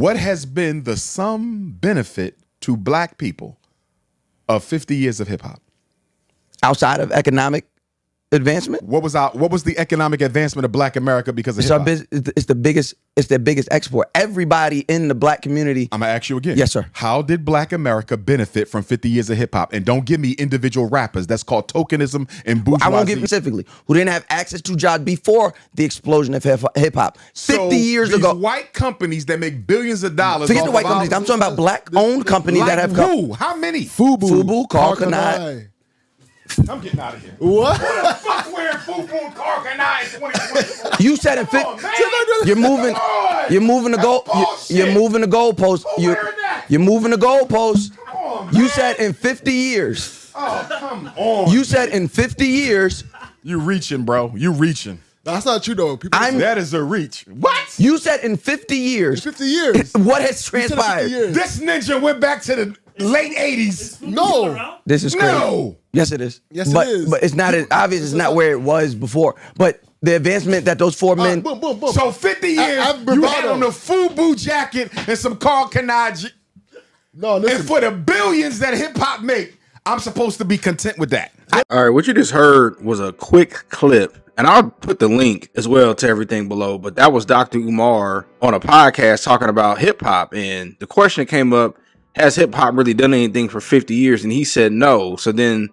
What has been the sum benefit to black people of 50 years of hip hop? Outside of economic advancement, What was our, what was the economic advancement of black America because of it's, our hop? bus- it's the- biggest. It's their biggest export. Everybody in the black community. I'm gonna ask you again. Yes, sir. How did black America benefit from 50 years of hip hop? And don't give me individual rappers. That's called tokenism and bourgeoisie. I won't give specifically who didn't have access to jobs before the explosion of hip hop. Fifty So years these ago. white companies that make billions of dollars. Forget the white companies. I'm talking about black-owned companies like that have come. who? How many? Fubu. Fubu, Karl Kani. I'm getting out of here. What? Fuck wearing Fubu and Karl Kani in 2024. You said in Come on, fit. man. You're moving. Come. You're moving the goal. You're, you're moving the goalpost. Who You. wearing that? You're moving the goalpost. Come on, You said in 50 years. Oh, come on. You said in 50 years. You reaching, bro. You reaching. That's not true though. People I'm- That is a reach. What? You said in 50 years. 50 years. What has You said 50 transpired? This ninja went back to the late 80s. No. This is crazy. No. Yes, it is. Yes, it but, is. But it's not as obvious. It's not where it was before. But the advancement that those four All right, men. boom, boom, boom. So 50 years, I- I've you had on the Fubu jacket and some Karl Kani. j- no, And for the billions that hip hop make, I'm supposed to be content with that. All right, what you just heard was a quick clip, and I'll put the link as well to everything below. But that was Dr. Umar on a podcast talking about hip hop, and the question that came up: Has hip hop really done anything for 50 years? And he said no. So then.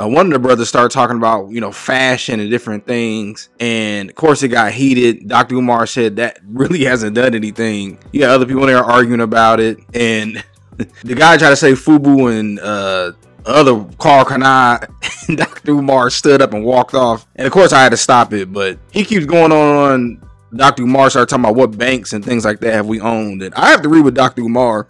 Uh, one of the brothers started talking about you know fashion and different things, and of course it got heated. Dr. Umar said that really hasn't done anything. You got other people there arguing about it, and the guy tried to say Fubu and uh, other Karl Kani, Dr. Umar stood up and walked off. And of course, I had to stop it, but he keeps going on. Dr. Umar started talking about what banks and things like that have we owned. And I have to agree with Dr. Umar.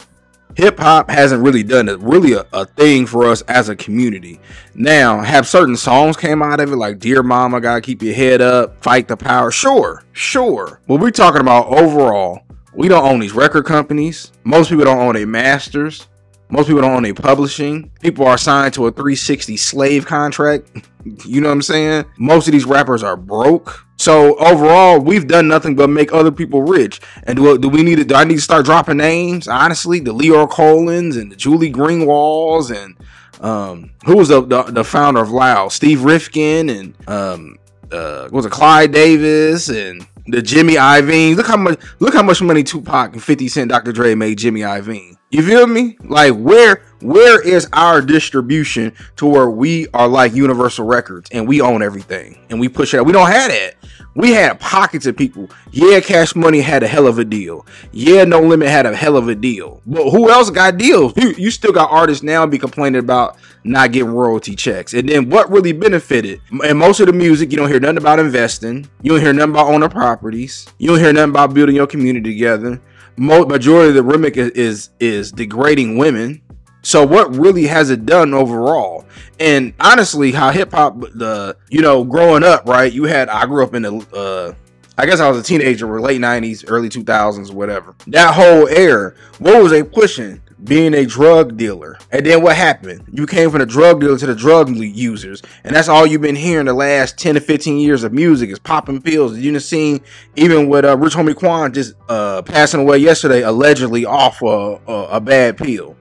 Hip hop hasn't really done it, really a, a thing for us as a community. Now, have certain songs came out of it, like Dear Mama, Gotta Keep Your Head Up, Fight the Power. Sure, sure. But we're talking about overall, we don't own these record companies. Most people don't own a masters. Most people don't own a publishing. People are signed to a 360 slave contract. you know what I'm saying? Most of these rappers are broke. So overall, we've done nothing but make other people rich. And do, do we need to? Do I need to start dropping names? Honestly, the Lyor Cohens and the Julie Greenwalds and um, who was the, the the founder of Loud? Steve Rifkin and um, uh, was it Clive Davis and the Jimmy Iovine. Look how much look how much money Tupac and 50 Cent Dr. Dre made Jimmy Iovine. You feel me? Like where where is our distribution to where we are like Universal Records and we own everything and we push it out? We don't have that. We had pockets of people. Yeah, Cash Money had a hell of a deal. Yeah, No Limit had a hell of a deal. But who else got deals? You, you still got artists now be complaining about not getting royalty checks. And then what really benefited? And most of the music, you don't hear nothing about investing. You don't hear nothing about owning properties. You don't hear nothing about building your community together. Majority of the remix is, is is degrading women. So what really has it done overall? And honestly, how hip hop, the you know, growing up, right? You had I grew up in the, uh, I guess I was a teenager, or late '90s, early 2000s, whatever. That whole era, what was they pushing? Being a drug dealer, and then what happened? You came from the drug dealer to the drug users, and that's all you've been hearing the last 10 to 15 years of music is popping pills. You done seen even with uh, Rich Homie Quan just uh, passing away yesterday, allegedly off a, a, a bad pill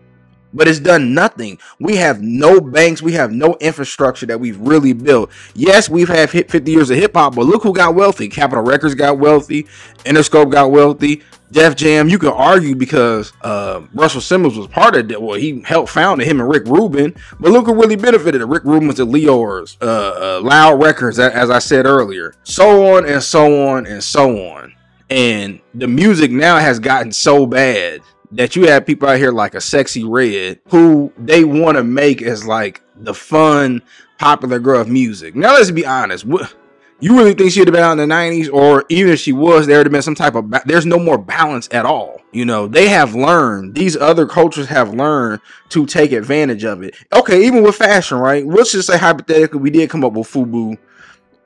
but it's done nothing. We have no banks, we have no infrastructure that we've really built. Yes, we've had 50 years of hip hop, but look who got wealthy. Capitol Records got wealthy, Interscope got wealthy, Def Jam. You can argue because uh, Russell Simmons was part of that. Well, he helped found it, him and Rick Rubin, but look who really benefited. Rick Rubin was at Leo's, uh, uh, Loud Records, as I said earlier, so on and so on and so on. And the music now has gotten so bad that you have people out here like a sexy red who they want to make as like the fun popular girl of music. Now let's be honest. You really think she'd have been out in the 90s or even if she was there would have been some type of ba- there's no more balance at all. You know, they have learned these other cultures have learned to take advantage of it. Okay, even with fashion, right? Let's just say hypothetically we did come up with FUBU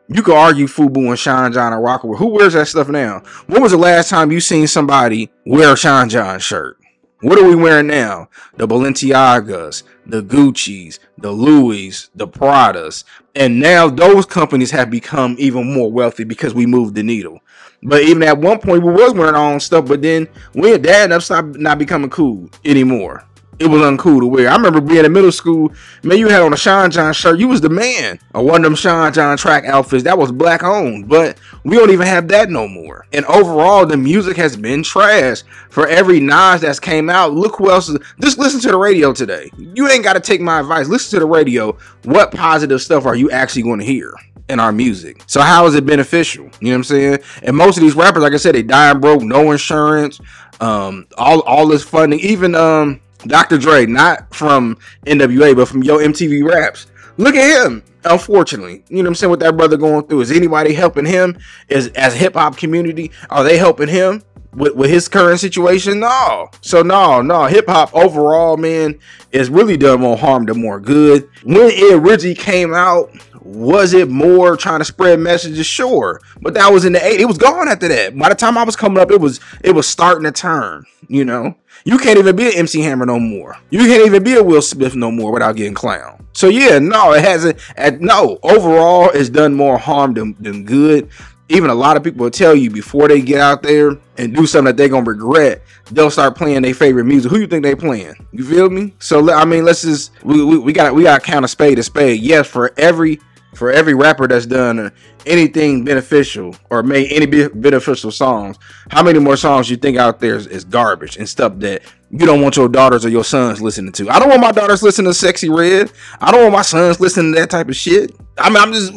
you could argue Fubu and Sean John and Rocawear. Who wears that stuff now? When was the last time you seen somebody wear a Sean John shirt? What are we wearing now? The Balenciagas, the Gucci's, the Louis, the Pradas. And now those companies have become even more wealthy because we moved the needle. But even at one point, we was wearing our own stuff, but then we had dad up stopped not becoming cool anymore it was uncool to wear. I remember being in middle school, man, you had on a Sean John shirt, you was the man. Or one of them Sean John track outfits that was black owned, but we don't even have that no more. And overall, the music has been trash. For every Nas that's came out, look who else is. Just listen to the radio today. You ain't got to take my advice. Listen to the radio. What positive stuff are you actually going to hear? in our music. So how is it beneficial? You know what I'm saying? And most of these rappers, like I said, they dying broke, no insurance, um, all all this funding. Even um Dr. Dre, not from NWA, but from Yo MTV Raps. Look at him. Unfortunately, you know what I'm saying. What that brother going through is anybody helping him? Is as hip hop community are they helping him? With, with his current situation, no. So no, no. Hip hop overall, man, is really done more harm than more good. When it originally came out, was it more trying to spread messages? Sure, but that was in the eight. It was gone after that. By the time I was coming up, it was it was starting to turn. You know, you can't even be an MC Hammer no more. You can't even be a Will Smith no more without getting clown. So yeah, no, it hasn't. At, No, overall, it's done more harm than, than good. Even a lot of people will tell you before they get out there and do something that they're gonna regret, they'll start playing their favorite music. Who you think they playing? You feel me? So I mean, let's just we, we, we got we got to count a spade a spade. Yes, for every for every rapper that's done anything beneficial or made any beneficial songs, how many more songs you think out there is, is, garbage and stuff that you don't want your daughters or your sons listening to? I don't want my daughters listening to Sexy Red. I don't want my sons listening to that type of shit. I mean, I'm just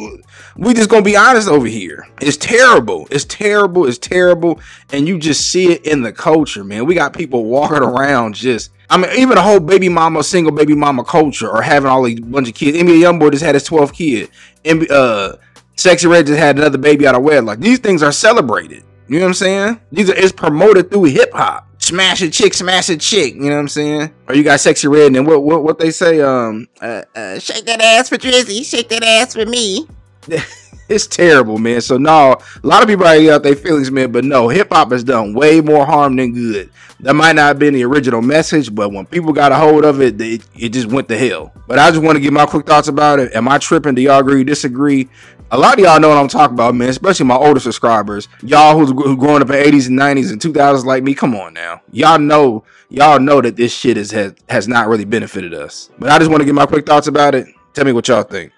we just gonna be honest over here. It's terrible. It's terrible. It's terrible, and you just see it in the culture, man. We got people walking around just I mean, even a whole baby mama, single baby mama culture, or having all these bunch of kids. NBA YoungBoy just had his 12th kid. And uh, Sexy Red just had another baby out of wedlock. These things are celebrated. You know what I'm saying? These are it's promoted through hip hop. Smash a chick, smash a chick. You know what I'm saying? Or you got sexy Red, and what what what they say? Um, uh, uh, shake that ass for Drizzy, shake that ass for me. it's terrible, man. So no, a lot of people are out their feelings, man. But no, hip hop has done way more harm than good. That might not have been the original message, but when people got a hold of it, it, it just went to hell. But I just want to give my quick thoughts about it. Am I tripping? Do y'all agree? Disagree? A lot of y'all know what I'm talking about, man. Especially my older subscribers, y'all who's who growing up in 80s and 90s and 2000s like me. Come on now, y'all know, y'all know that this shit is has has not really benefited us. But I just want to give my quick thoughts about it. Tell me what y'all think.